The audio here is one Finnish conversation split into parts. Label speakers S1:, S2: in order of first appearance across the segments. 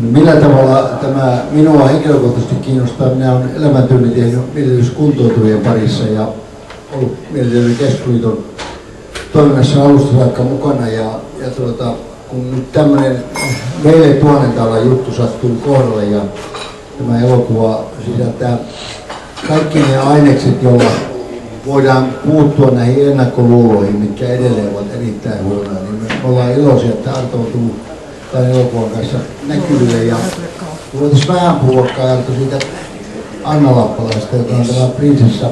S1: Millä tavalla tämä minua henkilökohtaisesti kiinnostaa? Minä olen elämäntyyni tehnyt mielityskuntoutujien parissa ja ollut Mielenterveyden keskusliiton toiminnassa alusta saakka mukana. Ja, ja tuota, kun nyt tämmöinen meille tuhannen taalan juttu sattuu kohdalle ja tämä elokuva sisältää kaikki ne ainekset, joilla voidaan puuttua näihin ennakkoluuloihin, mitkä edelleen ovat erittäin huonoja, niin me ollaan iloisia, että Arto on tullut tämän elokuvan kanssa näkyville. Ja voitaisiin vähän puhua Arto siitä Anna Lappalaista, joka on tämä prinsessa.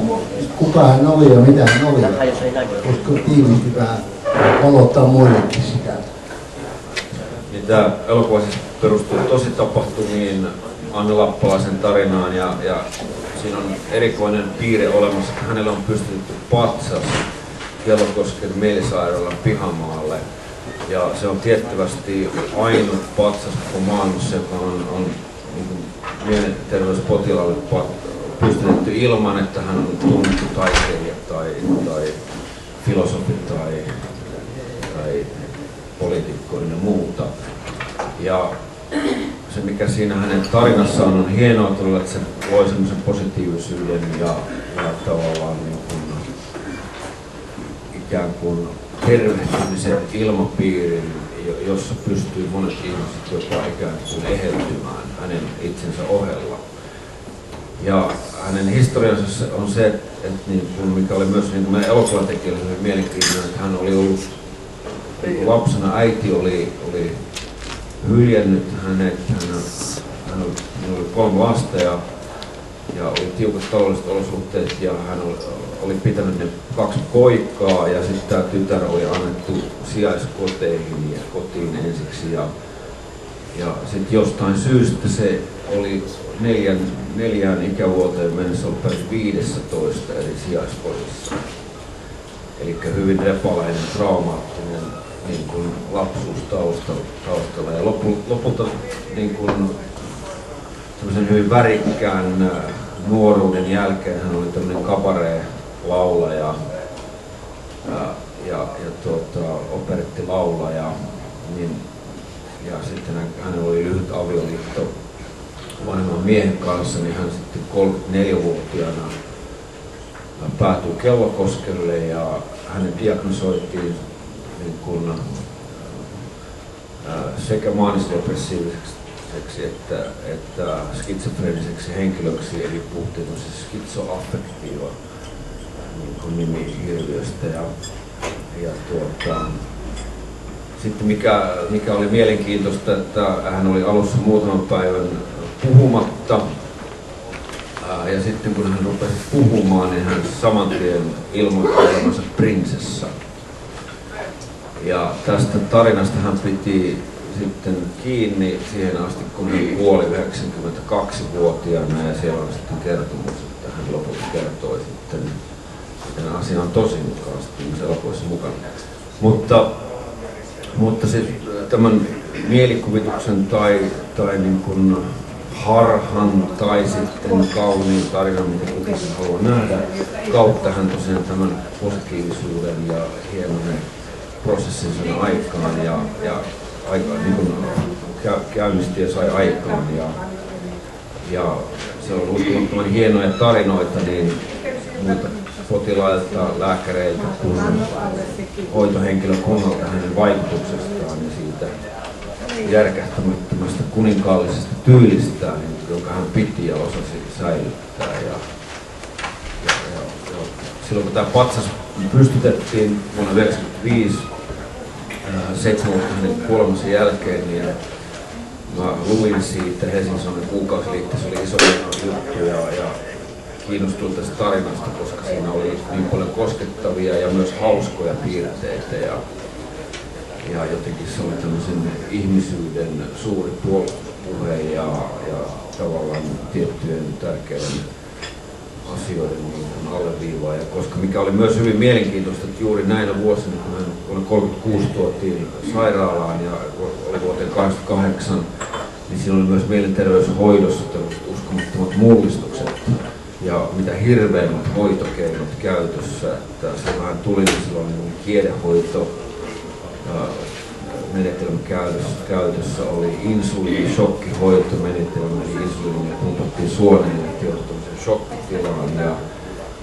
S1: Kuka hän oli ja mitä hän oli? Voisiko tiivisti vähän valottaa muillekin sitä?
S2: Niin tämä elokuva siis perustuu tosi tapahtumiin Anna Lappalaisen tarinaan ja, ja siinä on erikoinen piirre olemassa, että hänellä on pystytetty patsas Kellokosken mielisairaalan pihamaalle. Ja se on tiettävästi ainut patsas koko maailmassa, joka on, on niin mielenterveyspotilaalle pystytetty ilman, että hän on tunnettu taiteilija tai, tai filosofi tai, tai poliitikko ja muuta. Ja se, mikä siinä hänen tarinassaan on hienoa, todella, että se loi semmoisen positiivisuuden ja, ja tavallaan niin kuin, ikään kuin tervehtymisen ilmapiirin, jossa pystyy monet ihmiset jopa ikään kuin eheytymään hänen itsensä ohella. Ja hänen historiansa on se, että, niin kuin, mikä oli myös niin kuin elokuvatekijälle mielenkiintoinen, että hän oli ollut niin lapsena, äiti oli, oli hyljännyt hänet. Hän, hän oli, hän oli kolme lasta ja, ja oli tiukat taloudelliset olosuhteet ja hän oli, oli pitänyt ne kaksi poikaa ja sitten tämä tytär oli annettu sijaiskoteihin ja kotiin ensiksi ja, ja sitten jostain syystä se oli neljän, neljään ikävuoteen mennessä ollut päässyt 15 eri sijaiskodissa. Eli hyvin repalainen, traumaattinen niin kuin lapsuus taustalla, taustalla. Ja lopu, lopulta niin kuin, hyvin värikkään nuoruuden jälkeen hän oli tämmöinen kabaree-laulaja ja, äh, ja, ja tuota, operettilaulaja. Niin, ja sitten hänellä oli lyhyt avioliitto vanhemman miehen kanssa, niin hän sitten 34-vuotiaana päätyi Kellokoskelle ja hänen diagnosoitiin niin kuin, ää, sekä maanisdepressiiviseksi että, että skitsofreeniseksi henkilöksi, eli puhuttiin skitsoaffektiiva niin kuin nimi hirviöstä. Ja, ja tuota, sitten mikä, mikä oli mielenkiintoista, että hän oli alussa muutaman päivän puhumatta. Ja sitten kun hän rupesi puhumaan, niin hän saman tien ilmoitti olevansa prinsessa. Ja tästä tarinasta hän piti sitten kiinni siihen asti, kun hän kuoli 92-vuotiaana ja siellä on sitten kertomus, että hän lopulta kertoi sitten, miten asia on tosi mukaan sitten elokuvassa mukana. Mutta, mutta sitten tämän mielikuvituksen tai, tai niin kuin harhan tai sitten kauniin tarinan, mitä kukin haluaa nähdä, kautta hän tosiaan tämän positiivisuuden ja hienoinen prosessin sen aikaan ja, ja aika, niin kuin käynnisti ja sai aikaan. Ja, ja se on uskomattoman hienoja tarinoita niin muilta potilailta, lääkäreiltä kuin hoitohenkilökunnalta hänen vaikutuksestaan ja siitä järkähtämättömästä kuninkaallisesta tyylistään, jonka hän piti ja osasi säilyttää. Ja, ja, ja, ja silloin kun tämä patsas pystytettiin vuonna 1995 seitsemän kuolemansa jälkeen, niin mä luin siitä Helsingin Suomen kuukausiliitto, se oli iso juttu ja, ja kiinnostuin tästä tarinasta, koska siinä oli niin paljon koskettavia ja myös hauskoja piirteitä ja, ja jotenkin se oli tämmöisen ihmisyyden suuri puolustuspuhe ja, ja tavallaan tiettyjen tärkeiden asioiden niin alleviivaa. Ja koska mikä oli myös hyvin mielenkiintoista, että juuri näinä vuosina, kun vuonna 36 tuotiin sairaalaan ja oli vuoteen 88, niin siinä oli myös mielenterveyshoidossa uskomattomat mullistukset ja mitä hirveimmät hoitokeinot käytössä. Että se vähän tuli, niin silloin niin kiedehoito, menetelmä käytössä oli insuliinishokkihoitomenetelmä, eli insuliinia pumpattiin suoneen ja shokkitilaan ja,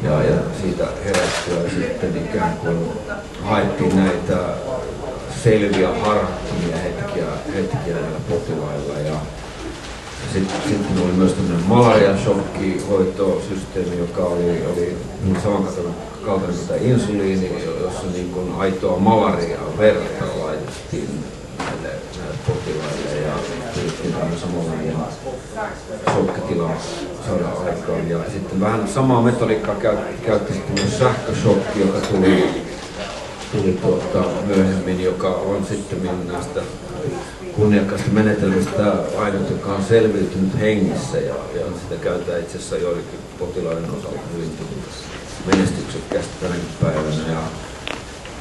S2: ja, ja siitä herättyä sitten ikään kuin haettiin näitä selviä harhattomia hetkiä, hetkiä näillä potilailla. Ja, sitten, sitten oli myös tämmöinen malaria-shokkihoitosysteemi, joka oli, oli samankaltainen kaltainen kuin insuliini, jossa niin kuin aitoa malariaa verta laitettiin näille, näille potilaille ja pyrittiin tämmöinen samanlainen shokkitila saada aikaan. Ja sitten vähän samaa metodiikkaa käytti sitten myös sähköshokki, joka tuli, tuli tuota, myöhemmin, joka on sitten näistä kunniakkaasta menetelmistä ainut, joka on selviytynyt hengissä ja, ja sitä käytetään itse asiassa joidenkin potilaiden osalta hyvin menestyksekkäästi tänäkin päivänä. Ja,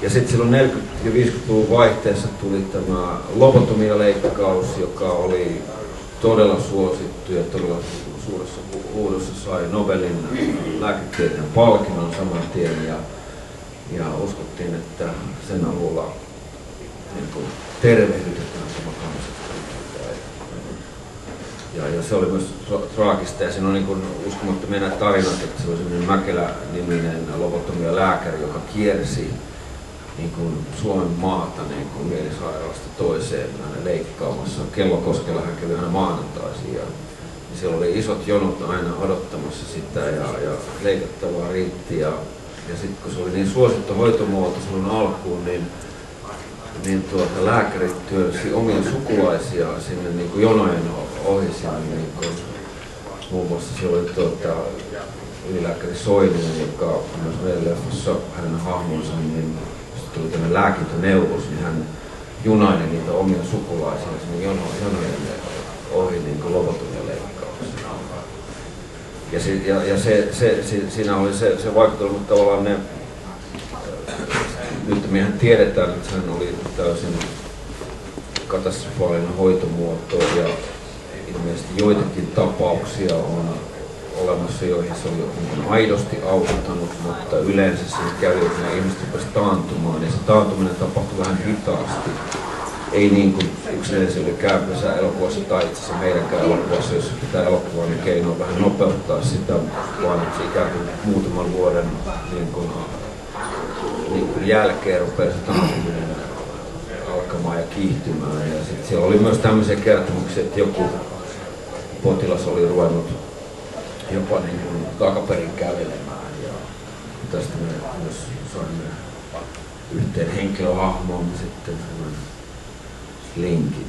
S2: ja sitten silloin 40- ja 50-luvun vaihteessa tuli tämä lobotomia-leikkaus, joka oli todella suosittu ja todella suuressa huudossa sai Nobelin lääketieteen palkinnon saman tien ja, ja uskottiin, että sen avulla niin kuin, tervehdytetään tämä kansakunta. Ja, ja se oli myös traagista ja siinä on niin uskomattomia näitä tarinat, että se oli sellainen Mäkelä-niminen loputtomia lääkäri, joka kiersi niin kuin Suomen maata niin kuin mielisairaalasta toiseen aina leikkaamassa. Kellokoskella hän kävi aina maanantaisin ja siellä oli isot jonot aina odottamassa sitä ja, ja leikattavaa riitti. Ja, ja sitten kun se oli niin suosittu hoitomuoto silloin alkuun, niin niin tuota, lääkärit työnsi omia sukulaisia sinne niin kuin jonojen ohi sinne. Niin kuin, muun muassa se oli tuota, ylilääkäri Soininen, joka myös leffassa hänen hahmonsa, niin tuli tämmöinen lääkintöneuvos, niin hän junaili niitä omia sukulaisia sinne jono, jonojen ohi niin kuin lobotomia leikkauksessa. Ja, se, ja, ja se, se, se, siinä oli se, se vaikutelma tavallaan ne nyt mehän tiedetään, että hän oli täysin katastrofaalinen hoitomuoto ja ilmeisesti joitakin tapauksia on olemassa, joihin se oli aidosti auttanut, mutta yleensä se kävi, että nämä ihmiset rupesivat taantumaan ja se taantuminen tapahtui vähän hitaasti. Ei niin kuin oli käypässä elokuvassa tai itse asiassa meidänkään elokuvassa, jos pitää elokuvan niin keinoa vähän nopeuttaa sitä, vaan että se ikään kuin muutaman vuoden niin kuin niin jälkeen rupeaa se tanssiminen alkamaan ja kiihtymään. Ja sitten siellä oli myös tämmöisiä kertomuksia, että joku potilas oli ruvennut jopa niin kuin takaperin kävelemään. Ja tästä me myös saimme yhteen henkilöhahmoon sitten linkin.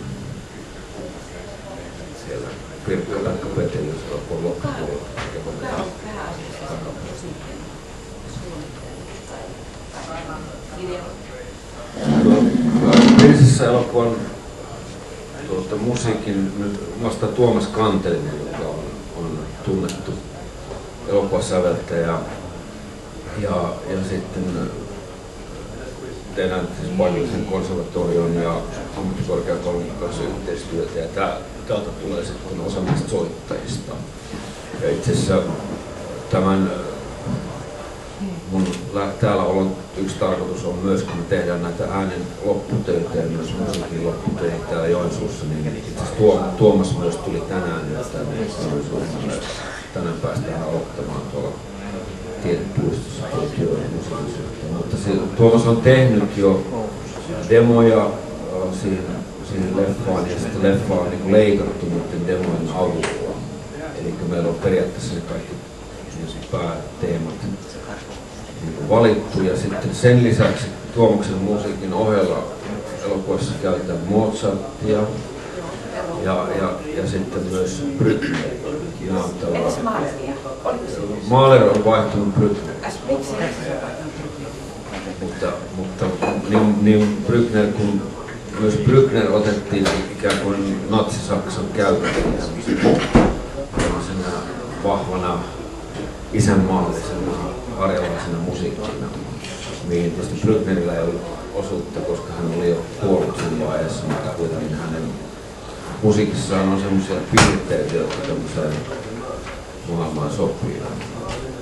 S2: Siellä Pirkka-Pekka Petelius on Prinsessa elokuvan tuota, musiikin nyt vasta Tuomas Kantelinen, joka on, on tunnettu elokuvasäveltäjä. Ja, ja sitten tehdään siis paikallisen konservatorion ja ammattikorkeakoulun kanssa yhteistyötä. Ja täältä tulee sitten osa näistä soittajista. Ja itse asiassa tämän mun täällä olon yksi tarkoitus on myös, kun me tehdään näitä äänen lopputöitä ja myös musiikin lopputöitä täällä Joensuussa, niin itse asiassa Tuomas myös tuli tänään tänne Joensuussa. Tänään päästään aloittamaan tuolla tiedepuistossa tuo Mutta se, Tuomas on tehnyt jo demoja äh, siihen, siihen leffaan ja sitten leffa on niin leikattu niiden demojen avulla. Eli meillä on periaatteessa kaikki pääteemat valittu ja sitten sen lisäksi Tuomaksen musiikin ohella elokuvassa käytetään Mozartia ja, ja, ja sitten myös Brückner. Mahler on vaihtunut Brückner. Mutta, mutta niin, niin Brückner kuin myös Brückner otettiin ikään kuin natsi-Saksan käyttöön vahvana isänmaallisena karjalaisena musiikkina, mihin tietysti Brücknerillä ei ollut osuutta, koska hän oli jo kuollut siinä vaiheessa, mutta kuitenkin hänen musiikissaan on sellaisia piirteitä, jotka tämmöiseen maailmaan sopii.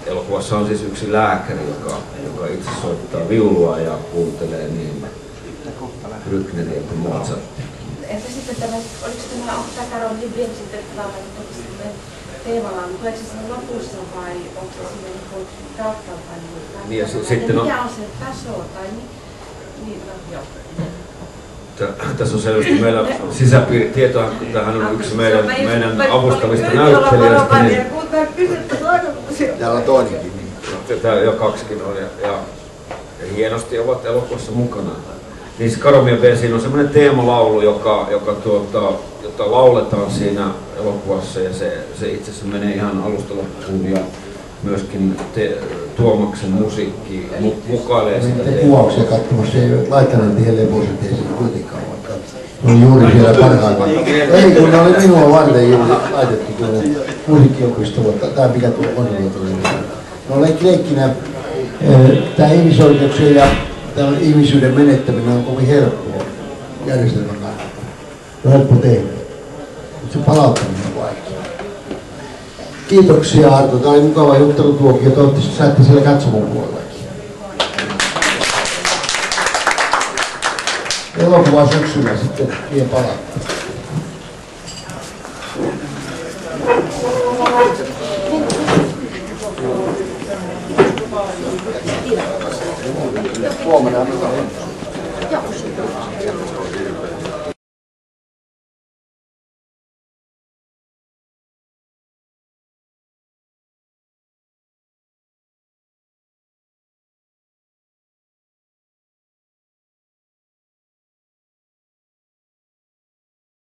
S2: Elokuvassa on siis yksi lääkäri, joka, joka itse soittaa viulua ja kuuntelee niin Brückneria kuin Mozart.
S3: Entä sitten tämä, oliko tämä, onko tämä Karol Libyen sitten tämä teemalla, mutta tuleeko se sinne lopussa vai onko se sinne niin kauttaaltaan?
S2: Niin, ja sitten
S3: mikä
S2: on-
S3: se taso tai niin, niin no joo.
S2: Tä- Tässä on selvästi meillä sisäpiiritietoa, kun tämähän on yksi meidän, meidän avustavista näyttelijöistä, niin
S1: Täällä on toinenkin. Niin.
S2: Tämä jo kaksikin on ja, ja, ja hienosti ovat elokuvassa mukana. Niin se Karomia B, siinä on semmoinen teemalaulu, joka, joka tuota, jota lauletaan siinä elokuvassa ja se, se itse asiassa menee ihan alusta loppuun ja myöskin te, Tuomaksen musiikki mu, mukailee sitä
S1: kuvauksia katsomassa ei laittaneet niihin leposeteisiin kuitenkaan, vaikka ne oli juuri siellä parhaillaan. Ei, kun ne oli minua varten juuri laitettu tuonne musiikkiopistolle, tai mikä tuo oli. Ne oli leikkinä, tämä ihmisoikeuksien ja tämä ihmisyyden menettäminen on kovin helppoa järjestelmän kannalta. On helppo tehdä, mutta se palauttaminen on vaikeaa. Kiitoksia Arto, tämä oli mukava juttelutuokio, toivottavasti saatte siellä katsomon puolellakin. Elokuva syksyllä sitten vie palataan. Huomenna on
S3: Joo.